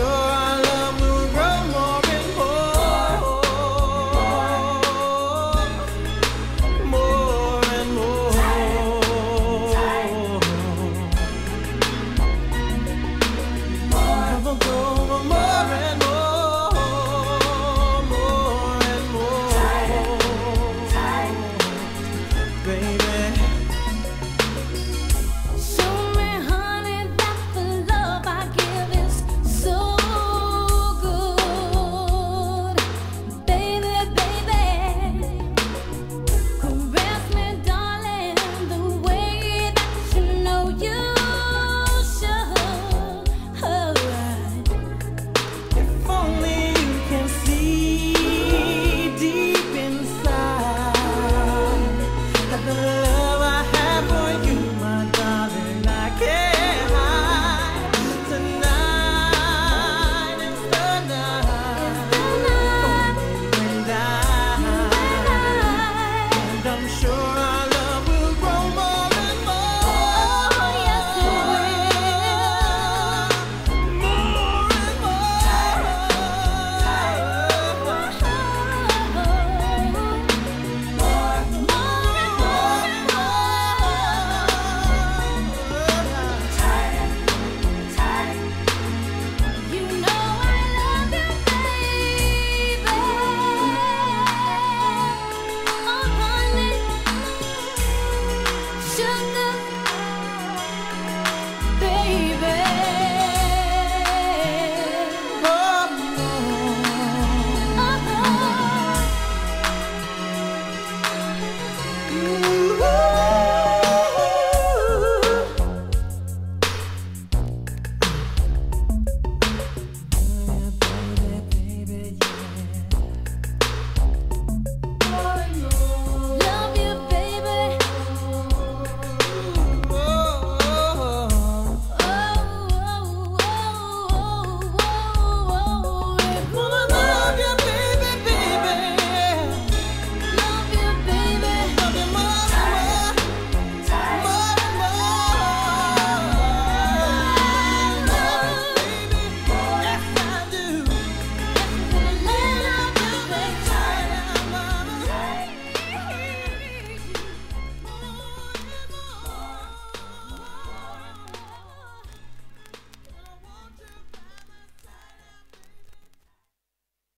sure I love